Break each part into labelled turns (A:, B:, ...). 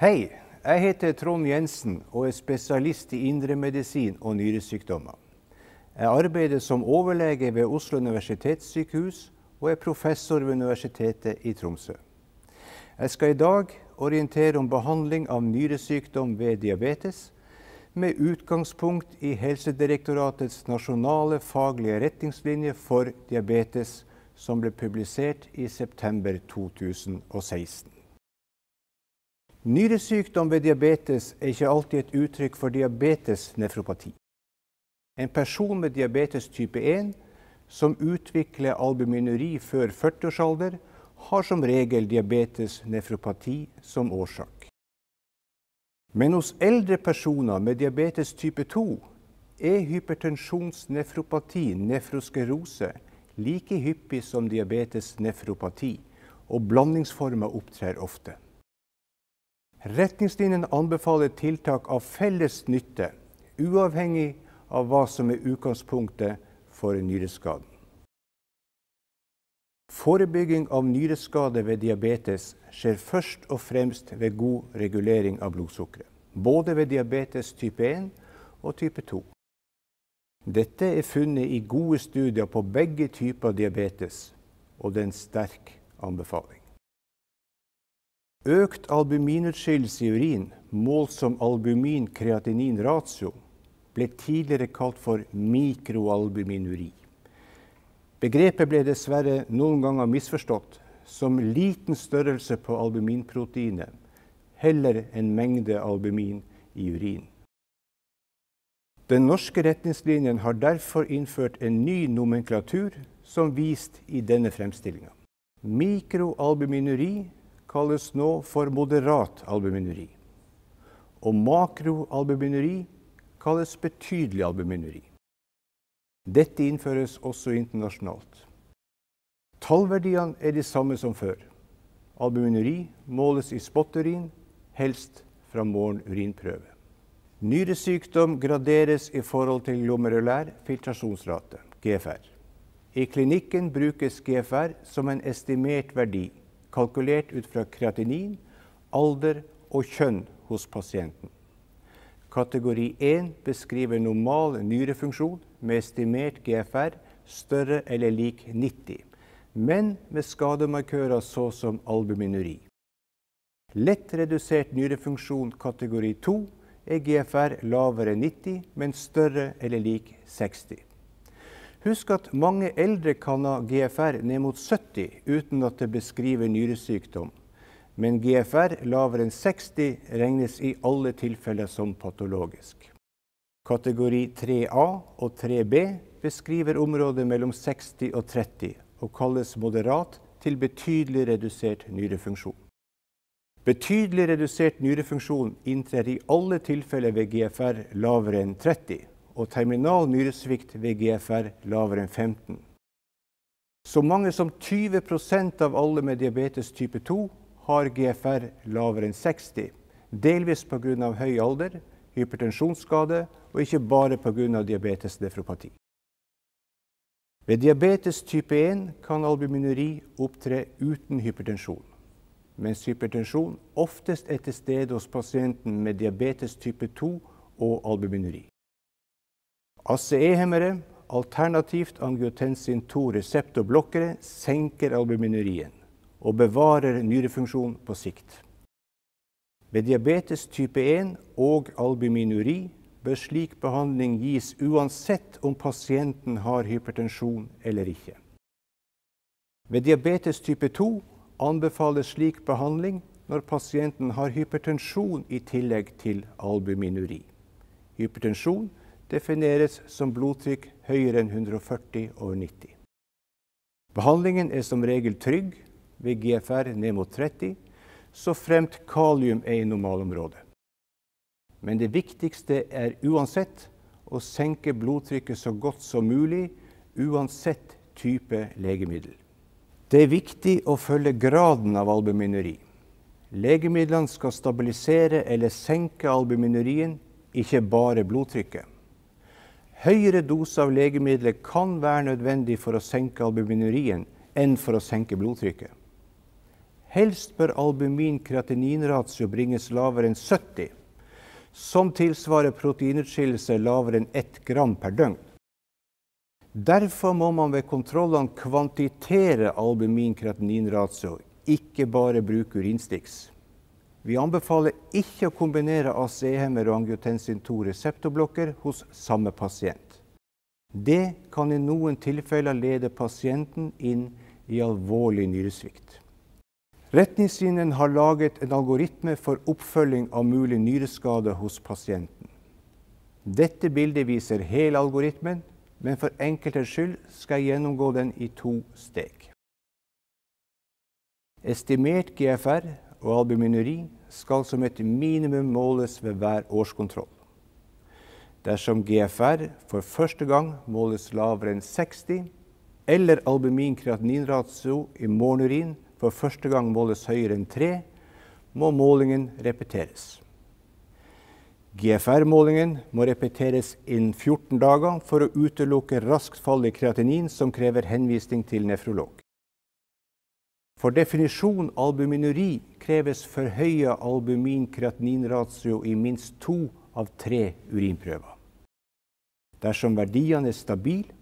A: Hei, jeg heter Trond Jensen og er spesialist i indremedisin og nyresykdommer. Jeg arbeider som overlege ved Oslo universitetssykehus og er professor ved Universitetet i Tromsø. Jeg skal i dag orientere om behandling av nyresykdom ved diabetes, med utgangspunkt i Helsedirektoratets nasjonale faglige retningslinje for diabetes, som ble publisert i september 2016. Nyresykdom ved diabetes er ikke alltid et uttrykk for diabetesnefropati. En person med diabetes type 1 som utvikler albuminuri før 40-årsalder, har som regel diabetes nefropati som årsak. Men hos eldre personer med diabetes type 2 er hypertensjonsnefropati, nefroskerose, like hyppig som diabetes nefropati, og blandingsformer opptrer ofte. Retningslinjene anbefaler tiltak av felles nytte, uavhengig av hva som er utgangspunktet for nyreskaden. Forebygging av nyreskade ved diabetes skjer først og fremst ved god regulering av blodsukkeret. Både ved diabetes type 1 og type 2. Dette er funnet i gode studier på begge typer diabetes, og det er en sterk anbefaling. Økt albuminutskillelse i urin, målt som albumin-kreatinin ratio, ble tidligere kalt for mikroalbuminuri. Begrepet ble dessverre noen ganger misforstått som liten størrelse på albuminproteinet, heller enn mengde albumin i urin. Den norske retningslinjen har derfor innført en ny nomenklatur som vist i denne fremstillinga. Mikroalbuminuri kalles nå for moderat albuminuri. Og makroalbuminuri kalles betydelig albuminuri. Dette innføres også internasjonalt. Tallverdiene er de samme som før. Albuminuri måles i spotturin, helst fra morgenurinprøve. Nyresykdom graderes i forhold til glomerulær filtrasjonsrate, GFR. I klinikken brukes GFR som en estimert verdi, kalkulert ut fra kreatinin, alder og kjønn hos pasienten. Kategori 1 beskriver normal nyrefunksjon med estimert GFR større eller lik 90, men med skademarkører så som albuminuri. Lett redusert nyrefunksjon kategori 2 er GFR lavere enn 90, men større eller lik 60. Husk at mange eldre kan ha GFR ned mot 70 uten at det beskriver nyresykdom men GFR lavere enn 60 regnes i alle tilfeller som patologisk. Kategori 3A og 3B beskriver området mellom 60 og 30 og kalles moderat til betydelig redusert nyrefunksjon. Betydelig redusert nyrefunksjon inntrer i alle tilfeller ved GFR lavere enn 30 og terminal nyresvikt ved GFR lavere enn 15. Så mange som 20% av alle med diabetes type 2 har GFR lavere enn 60, delvis pga. høy alder, hypertensjonsskade og ikke bare pga. diabetes nefropati. Ved diabetes type 1 kan albuminuri opptre uten hypertensjon, mens hypertensjon oftest er til stede hos pasienten med diabetes type 2 og albuminuri. ACE-hemmere, alternativt angiotensin 2-reseptorblokkere, senker albuminurien og bevarer nyrefunksjon på sikt. Ved diabetes type 1 og albuminuri bør slik behandling gis uansett om pasienten har hypertensjon eller ikke. Ved diabetes type 2 anbefales slik behandling når pasienten har hypertensjon i tillegg til albuminuri. Hypertensjon defineres som blodtrykk høyere enn 140 over 90. Behandlingen er som regel trygg ved GFR ned mot 30, så fremt kalium er i normalområdet. Men det viktigste er uansett å senke blodtrykket så godt som mulig, uansett type legemiddel. Det er viktig å følge graden av albuminuri. Legemidlene skal stabilisere eller senke albuminurien, ikke bare blodtrykket. Høyere dose av legemiddelet kan være nødvendig for å senke albuminurien enn for å senke blodtrykket. Helst bør albumin-kreatininratio bringes lavere enn 70, som tilsvarer proteinutskillelse lavere enn 1 gram per døgn. Derfor må man ved kontrollene kvantitere albumin-kreatininratio, ikke bare bruke urinstiks. Vi anbefaler ikke å kombinere ACE-hemmer og angiotensin 2-reseptorblokker hos samme pasient. Det kan i noen tilfeller lede pasienten inn i alvorlig nyresvikt. Retningslinjen har laget en algoritme for oppfølging av mulig nyreskade hos pasienten. Dette bildet viser hele algoritmen, men for enkeltes skyld skal jeg gjennomgå den i to steg. Estimert GFR og albuminuri skal som et minimum måles ved hver årskontroll. Dersom GFR for første gang måles lavere enn 60, eller albumin-kreatininratio i morgenurin for første gang måles høyere enn 3, må målingen repeteres. GFR-målingen må repeteres innen 14 dager for å utelukke raskt fall i kreatinin som krever henvisning til nefrolog. For definisjon albuminuri kreves forhøya albumin-kreatininratio i minst to av tre urinprøver. Dersom verdiene er stabile,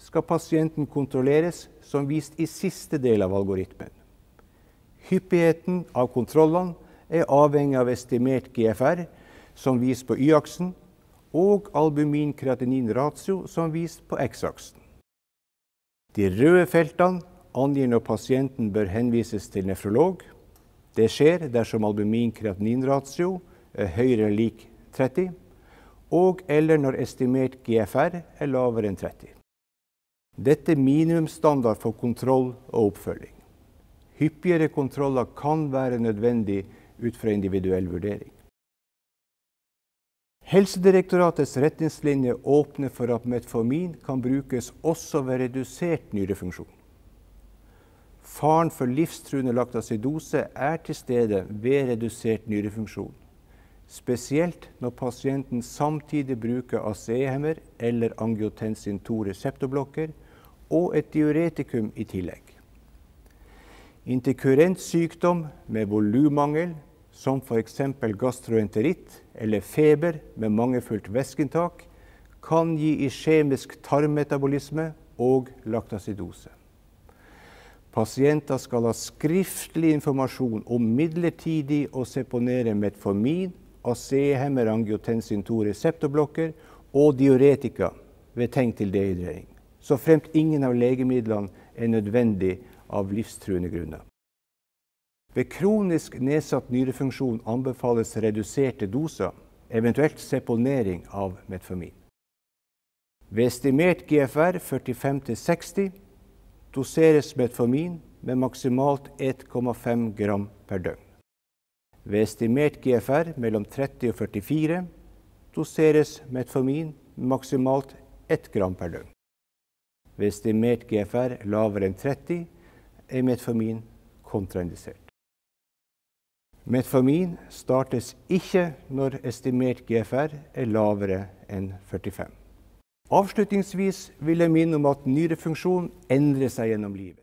A: skal pasienten kontrolleres som vist i siste del av algoritmen. Hyppigheten av kontrollene er avhengig av estimert GFR, som vist på Y-aksen, og albumin-kreatinin-ratio, som vist på X-aksen. De røde feltene angir når pasienten bør henvises til nefrolog. Det skjer dersom albumin-kreatininratio er høyere enn lik 30, og eller når estimert GFR er lavere enn 30. Dette er minimumsstandard for kontroll og oppfølging. Hyppigere kontroller kan være nødvendig ut fra individuell vurdering. Helsedirektoratets retningslinje åpner for at metformin kan brukes også ved redusert nyrefunksjon. Faren for livstruende laktasidose er til stede ved redusert nyrefunksjon. Spesielt når pasienten samtidig bruker ACE-hemmer eller angiotensin 2-reseptorblokker og et diuretikum i tillegg. Interkurrent sykdom med volummangel, som f.eks. gastroenteritt eller feber med mangelfullt væskeinntak, kan gi iskjemisk tarmmetabolisme og laktasidose. Pasienter skal ha skriftlig informasjon om midlertidig å seponere metformin, ACE-hemmer angiotensin 2-reseptorblokker og diuretika ved tegn til dehydrering, så fremt ingen av legemidlene er nødvendig av livstruende grunner. Ved kronisk nedsatt nyrefunksjon anbefales reduserte doser, eventuelt seponering av metformin. Ved estimert GFR 45-60 doseres metformin med maksimalt 1,5 gram per døgn. Ved estimert GFR mellom 30 og 44 doseres metformin med maksimalt 1 gram per døgn. Ved estimert GFR lavere enn 30 er metformin kontraindisert. Metformin startes ikke når estimert GFR er lavere enn 45. Avslutningsvis vil jeg minne om at nyrefunksjon endrer seg gjennom livet,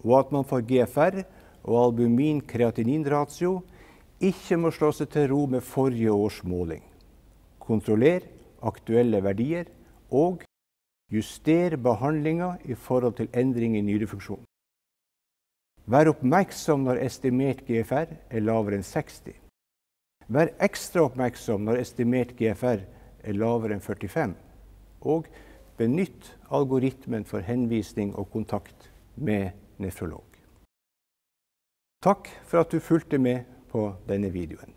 A: og at man for GFR og albumin-kreatininratio ikke må slå seg til ro med forrige års måling. Kontroller aktuelle verdier og juster behandlinga i forhold til endring i nyrefunksjon. Vær oppmerksom når estimert GFR er lavere enn 60. Vær ekstra oppmerksom når estimert GFR er lavere enn 45 og benytt algoritmen for henvisning og kontakt med nefrolog. Takk for at du fulgte med på denne videoen.